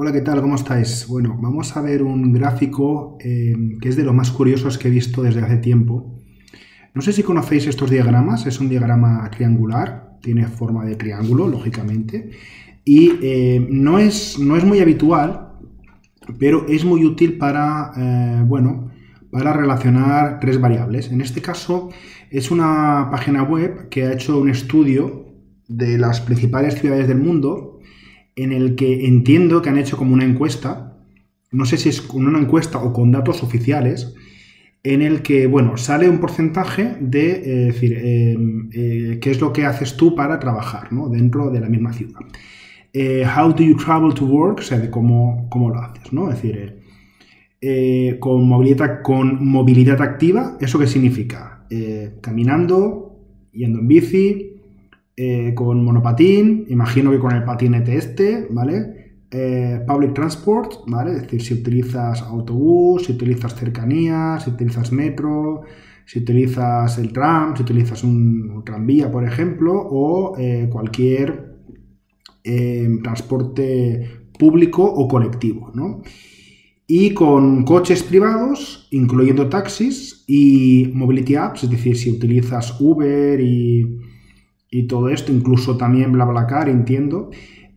Hola, ¿qué tal? ¿Cómo estáis? Bueno, vamos a ver un gráfico eh, que es de lo más curiosos que he visto desde hace tiempo. No sé si conocéis estos diagramas, es un diagrama triangular, tiene forma de triángulo, lógicamente, y eh, no, es, no es muy habitual, pero es muy útil para, eh, bueno, para relacionar tres variables. En este caso es una página web que ha hecho un estudio de las principales ciudades del mundo en el que entiendo que han hecho como una encuesta, no sé si es con una encuesta o con datos oficiales, en el que, bueno, sale un porcentaje de, eh, decir, em, eh, qué es lo que haces tú para trabajar, ¿no? Dentro de la misma ciudad. Eh, how do you travel to work? O sea, de cómo, cómo lo haces, ¿no? Es decir, con, movilidad, con movilidad activa, ¿eso qué significa? caminando, yendo en bici, eh, con monopatín, imagino que con el patinete este, ¿vale? Eh, public transport, ¿vale? Es decir, si utilizas autobús, si utilizas cercanías, si utilizas metro, si utilizas el tram, si utilizas un, tranvía, por ejemplo, o eh, cualquier transporte público o colectivo, ¿no? Y con coches privados, incluyendo taxis y mobility apps, es decir, si utilizas Uber y y todo esto, incluso también BlaBlaCar, entiendo,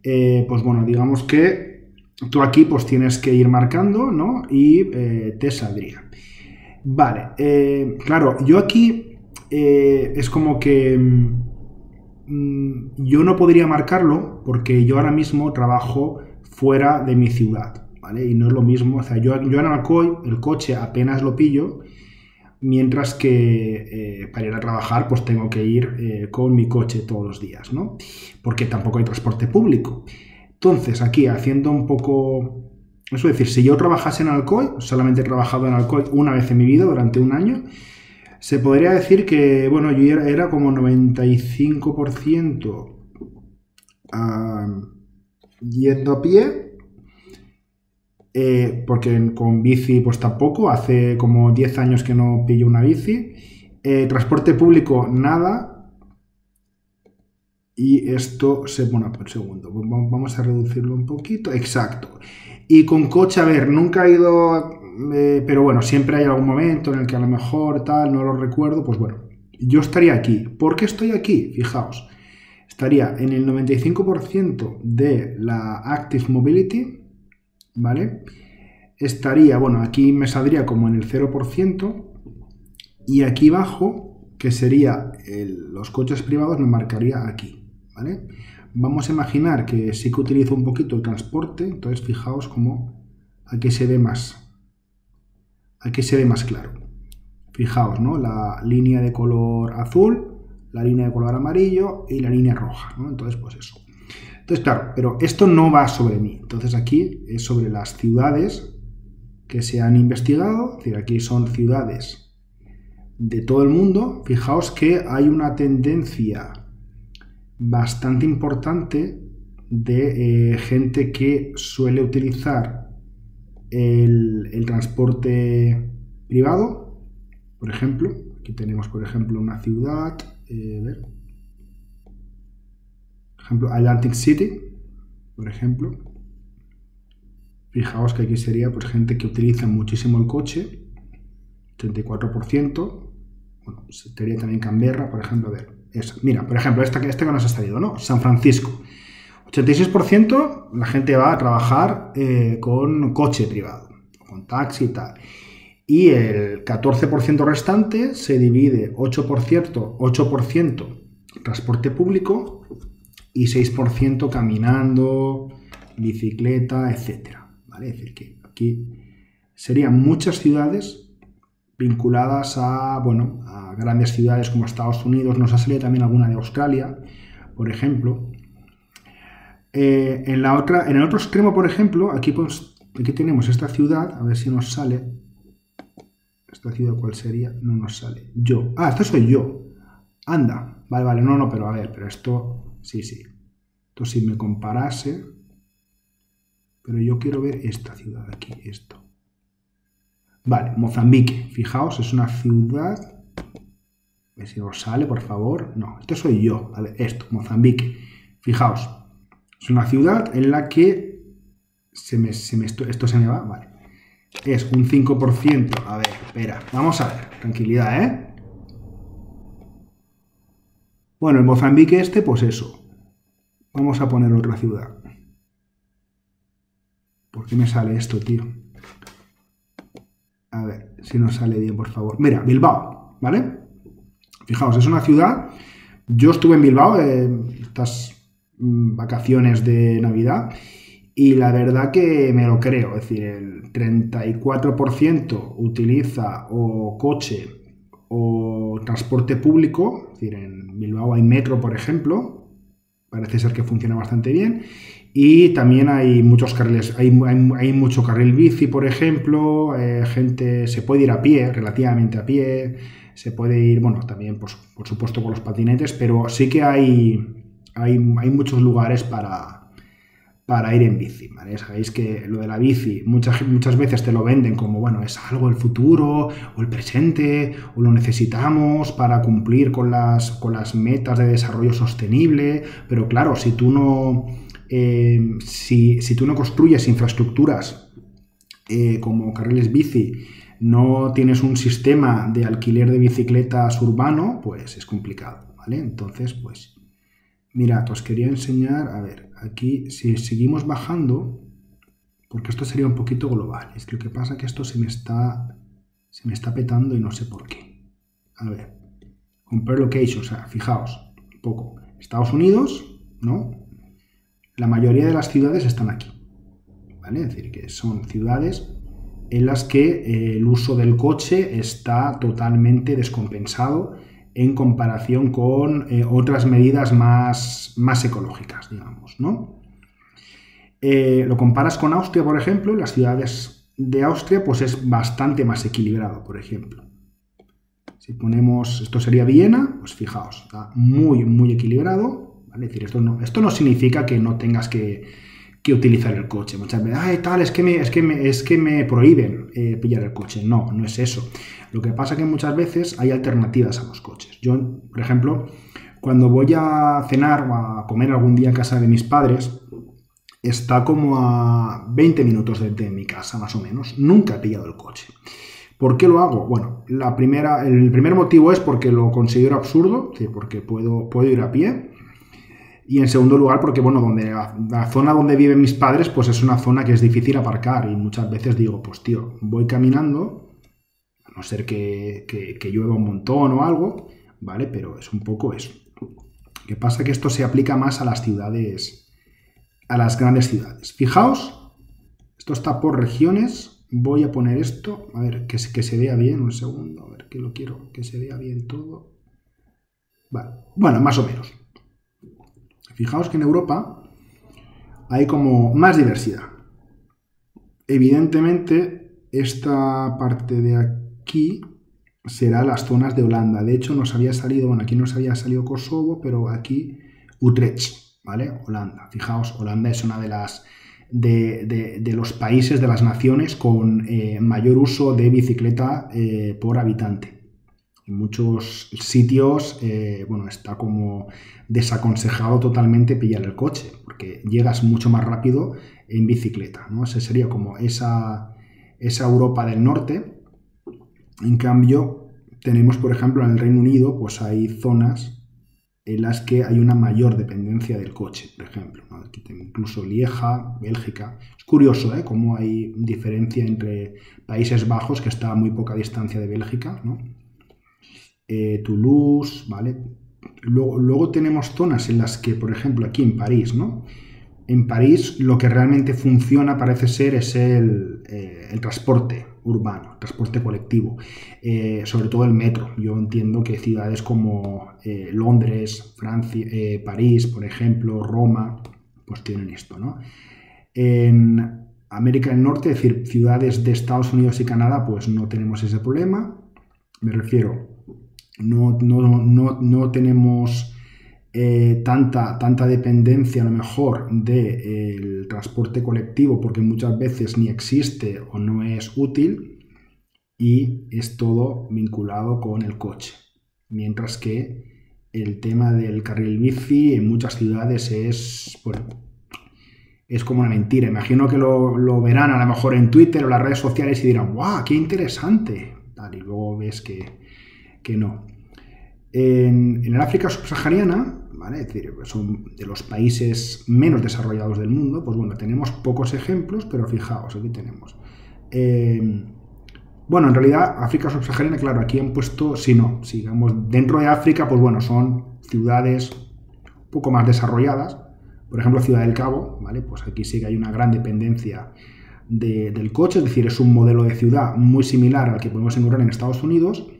eh, pues bueno, digamos que tú aquí pues tienes que ir marcando, ¿no? Y eh, te saldría. Vale, eh, claro, yo aquí es como que mm, yo no podría marcarlo porque yo ahora mismo trabajo fuera de mi ciudad, ¿vale? Y no es lo mismo, o sea, yo, yo en Alcoy el coche apenas lo pillo mientras que eh, para ir a trabajar pues tengo que ir eh, con mi coche todos los días, ¿no? Porque tampoco hay transporte público. Entonces, aquí haciendo un poco... Eso es decir, si yo trabajase en Alcoy, solamente he trabajado en Alcoy una vez en mi vida durante un año, se podría decir que, bueno, yo era, como 95% yendo a pie eh, porque con bici pues tampoco, hace como 10 años que no pillo una bici. Eh, transporte público, nada. Y esto se pone por segundo. Vamos a reducirlo un poquito. Exacto. Y con coche, a ver, nunca he ido, eh, pero bueno, siempre hay algún momento en el que a lo mejor tal, no lo recuerdo. Pues bueno, yo estaría aquí. ¿Por qué estoy aquí? Fijaos. Estaría en el 95% de la Active Mobility, ¿vale? Estaría, bueno, aquí me saldría como en el 0% y aquí abajo, que sería los coches privados, me marcaría aquí, ¿vale? Vamos a imaginar que sí que utilizo un poquito el transporte, entonces fijaos cómo aquí se ve más, aquí se ve más claro. Fijaos, ¿no? La línea de color azul, la línea de color amarillo y la línea roja, ¿no? Entonces, pues eso. Entonces, claro, pero esto no va sobre mí. Entonces aquí es sobre las ciudades que se han investigado. Es decir, aquí son ciudades de todo el mundo. Fijaos que hay una tendencia bastante importante de eh, gente que suele utilizar el, transporte privado. Por ejemplo, aquí tenemos, por ejemplo, una ciudad. Eh, ejemplo, Atlantic City, por ejemplo. Fijaos que aquí sería pues, gente que utiliza muchísimo el coche, 34%. Bueno, sería también Canberra, por ejemplo, a ver, Mira, por ejemplo, esta, este que nos ha salido, ¿no? San Francisco. 86% la gente va a trabajar eh, con coche privado, con taxi y tal. Y el 14% restante se divide 8%, 8% transporte público y 6% caminando, bicicleta, etc. ¿vale? Es decir, que aquí serían muchas ciudades vinculadas a, bueno, a grandes ciudades como Estados Unidos, nos ha salido también alguna de Australia, por ejemplo. Eh, en, la otra, en el otro extremo, por ejemplo, aquí, pues, aquí tenemos esta ciudad, a ver si nos sale. ¿Esta ciudad cuál sería? No nos sale. Yo. Ah, esto soy yo. Anda. Vale, vale, no, no, pero a ver, pero esto Sí, sí. Entonces, si me comparase, pero yo quiero ver esta ciudad aquí, esto. Vale, Mozambique. Fijaos, es una ciudad. A ver si os sale, por favor. No, esto soy yo. Vale, esto, Mozambique. Fijaos, es una ciudad en la que se me, esto, se me va, vale. Es un 5%. A ver, espera, vamos a ver, tranquilidad, ¿eh? Bueno, en Mozambique este, pues eso. Vamos a poner otra ciudad. ¿Por qué me sale esto, tío? A ver, si nos sale bien, por favor. Mira, Bilbao, ¿vale? Fijaos, es una ciudad. Yo estuve en Bilbao en estas mm, vacaciones de Navidad y la verdad que me lo creo. Es decir, el 34% utiliza o coche o transporte público. Decir, en Bilbao hay metro, por ejemplo. Parece ser que funciona bastante bien. Y también hay muchos carriles, hay, mucho carril bici, por ejemplo, eh, gente se puede ir a pie, relativamente a pie, se puede ir, bueno, también por supuesto con los patinetes, pero sí que hay, hay, muchos lugares para, para ir en bici, ¿vale? Sabéis que lo de la bici muchas, muchas veces te lo venden como, bueno, es algo del futuro o el presente o lo necesitamos para cumplir con las, con las metas de desarrollo sostenible, pero claro, si tú no eh, si, tú no construyes infraestructuras eh, como carriles bici, no tienes un sistema de alquiler de bicicletas urbano, pues es complicado, ¿vale? Entonces, pues, mirad, os quería enseñar, a ver, aquí si seguimos bajando, porque esto sería un poquito global, es que lo que pasa es que esto se me está, se me está petando y no sé por qué. A ver, compare location, o sea, fijaos, un poco, Estados Unidos, ¿no? La mayoría de las ciudades están aquí. ¿vale? Es decir, que son ciudades en las que eh, el uso del coche está totalmente descompensado en comparación con eh, otras medidas más, más ecológicas, digamos, ¿no? Eh, lo comparas con Austria, por ejemplo, las ciudades de Austria, pues es bastante más equilibrado, por ejemplo. Si ponemos, esto sería Viena, pues fijaos, está muy, muy equilibrado. decir, esto no, esto no significa que no tengas que, que utilizar el coche. Muchas veces, ay, tal, es que me, es que me, es que me prohíben eh, pillar el coche. No, no es eso. Lo que pasa es que muchas veces hay alternativas a los coches. Yo, por ejemplo, cuando voy a cenar o a comer algún día a casa de mis padres, está como a 20 minutos de, mi casa, más o menos. Nunca he pillado el coche. ¿Por qué lo hago? Bueno, la primera, el primer motivo es porque lo considero absurdo, porque puedo, puedo ir a pie y en segundo lugar, porque bueno, donde la, zona donde viven mis padres, pues es una zona que es difícil aparcar. Y muchas veces digo, pues tío, voy caminando, a no ser que, que, llueva un montón o algo, ¿vale? Pero es un poco eso. ¿Qué pasa? Que esto se aplica más a las ciudades, a las grandes ciudades. Fijaos, esto está por regiones. Voy a poner esto, a ver, que, que se vea bien, un segundo, a ver, que lo quiero, que se vea bien todo. Vale, bueno, más o menos. Fijaos que en Europa hay como más diversidad. Evidentemente, esta parte de aquí será las zonas de Holanda. De hecho, nos había salido, bueno, aquí nos había salido Kosovo, pero aquí Utrecht, ¿vale? Holanda. Fijaos, Holanda es una de las de, los países, de las naciones con eh, mayor uso de bicicleta eh, por habitante. En muchos sitios, eh, bueno, está como desaconsejado totalmente pillar el coche, porque llegas mucho más rápido en bicicleta, ¿no? Ese sería como esa, esa Europa del norte. En cambio, tenemos, por ejemplo, en el Reino Unido, pues hay zonas en las que hay una mayor dependencia del coche, por ejemplo. incluso Lieja, Bélgica. Es curioso ¿eh? cómo hay diferencia entre Países Bajos, que está a muy poca distancia de Bélgica, ¿no? Eh, Toulouse, ¿vale? Luego, tenemos zonas en las que, por ejemplo, aquí en París, ¿no? En París lo que realmente funciona parece ser es el, eh, transporte urbano, transporte colectivo, eh, sobre todo el metro. Yo entiendo que ciudades como Londres, Francia, París, por ejemplo, Roma, pues tienen esto, ¿no? En América del Norte, es decir, ciudades de Estados Unidos y Canadá, pues no tenemos ese problema. Me refiero no, tenemos eh, tanta, tanta dependencia a lo mejor del transporte colectivo porque muchas veces ni existe o no es útil y es todo vinculado con el coche. Mientras que el tema del carril bici en muchas ciudades es, es como una mentira. Imagino que lo, verán a lo mejor en Twitter o las redes sociales y dirán, ¡guau, qué interesante! y luego ves que, no. En, el África subsahariana, ¿vale? es decir, son de los países menos desarrollados del mundo, pues bueno, tenemos pocos ejemplos, pero fijaos, aquí tenemos. Eh, bueno, en realidad, África subsahariana, claro, aquí han puesto, si no, sigamos, dentro de África, pues bueno, son ciudades un poco más desarrolladas, por ejemplo, Ciudad del Cabo, ¿vale? Pues aquí sí que hay una gran dependencia del coche, es decir, es un modelo de ciudad muy similar al que podemos encontrar en Estados Unidos.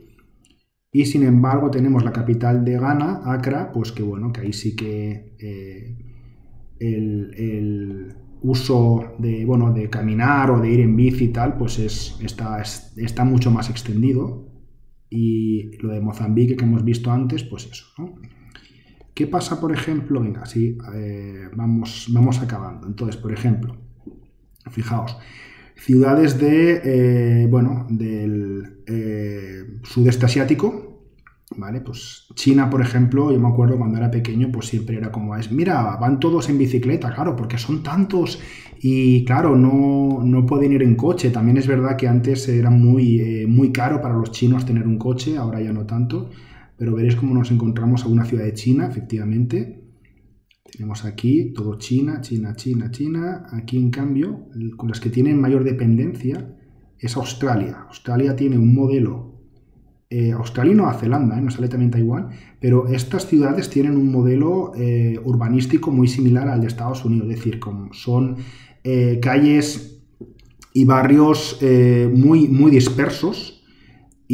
Y sin embargo tenemos la capital de Ghana, Accra, pues que bueno, que ahí sí que eh, el, uso de, bueno, de caminar o de ir en bici y tal, pues es, está, está mucho más extendido. Y lo de Mozambique que hemos visto antes, pues eso, ¿no? ¿Qué pasa, por ejemplo? Venga, sí, vamos, vamos acabando. Entonces, por ejemplo, fijaos, ciudades de, eh, bueno, del eh, sudeste asiático, ¿vale? Pues China, por ejemplo, yo me acuerdo cuando era pequeño, pues siempre era como es, mira, van todos en bicicleta, claro, porque son tantos y claro, no, no pueden ir en coche. También es verdad que antes era muy, muy caro para los chinos tener un coche, ahora ya no tanto pero veréis cómo nos encontramos a una ciudad de China, efectivamente. Tenemos aquí todo China, China, China, China. Aquí, en cambio, con las que tienen mayor dependencia es Australia. Australia tiene un modelo, eh, Australia y Nueva Zelanda, ¿eh? no sale también Taiwán, pero estas ciudades tienen un modelo eh, urbanístico muy similar al de Estados Unidos, es decir, son eh, calles y barrios muy, muy dispersos,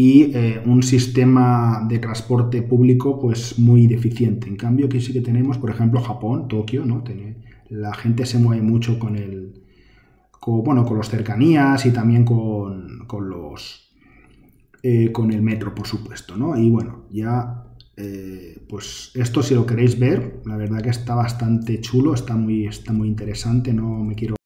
y eh, un sistema de transporte público pues muy deficiente. En cambio aquí sí que tenemos, por ejemplo, Japón, Tokio, ¿no? la gente se mueve mucho con el con, bueno, con los cercanías y también con, con los eh, con el metro, por supuesto, ¿no? Y bueno, ya eh, pues esto si lo queréis ver, la verdad que está bastante chulo, está muy, está muy interesante, no me quiero